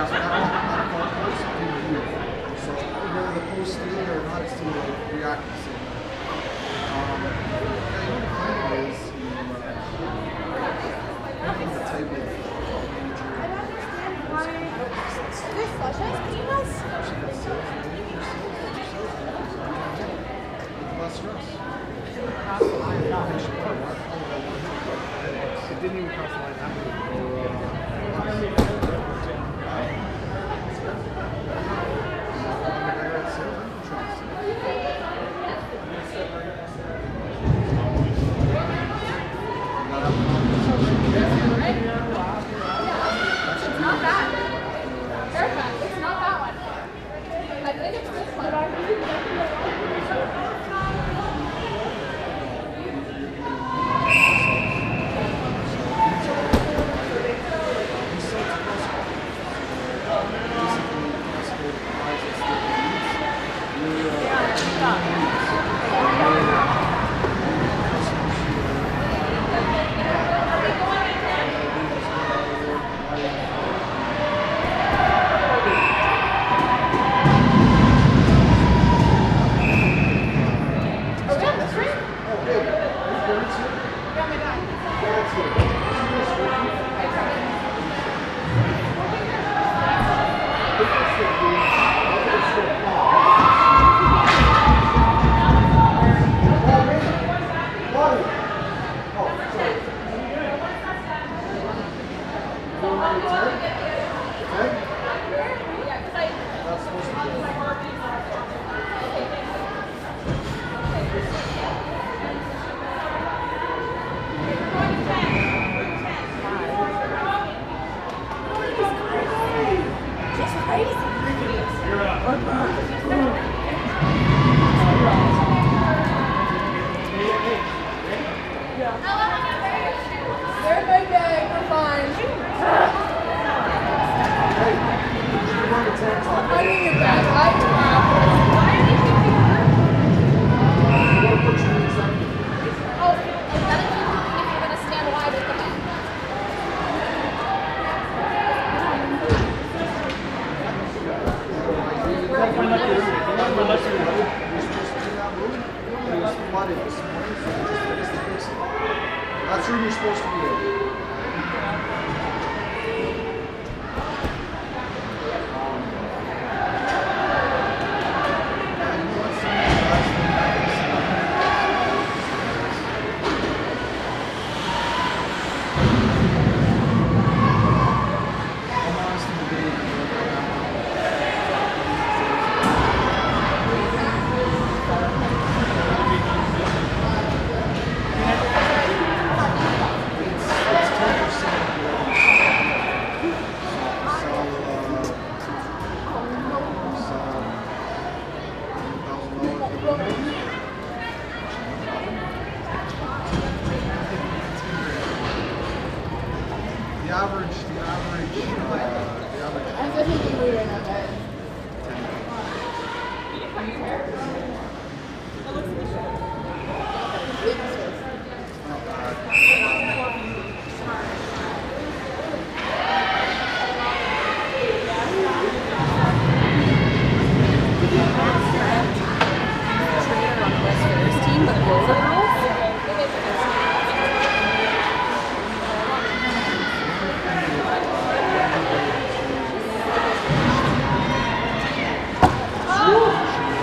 So the post not steel, they react the same. Um, It didn't even cross the line. It didn't. Вот. truly supposed to be. Yeah.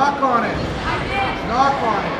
Knock on it. Knock on it.